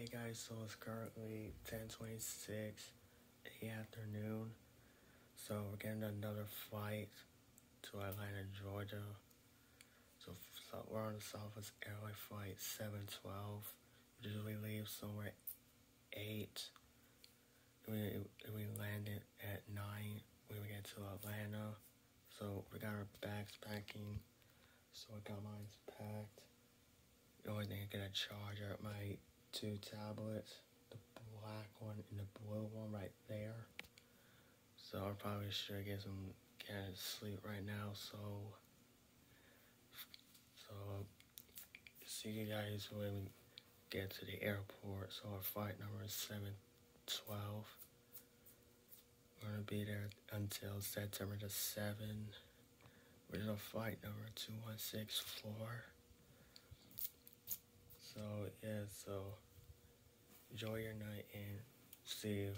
Hey guys, so it's currently 10:26 in the afternoon. So we're getting another flight to Atlanta, Georgia. So, so we're on the Southwest Airlines flight 712. We usually leave somewhere at 8. We, we landed at 9 when we get to Atlanta. So we got our bags packing. So I got mine packed. The only thing I get a charger, my two tablets, the black one and the blue one right there. So I probably should get some kind of sleep right now. So, so see you guys when we get to the airport. So our flight number is seven twelve. We're gonna be there until September the seven. Original flight number two one six four. So yeah, so enjoy your night and see you.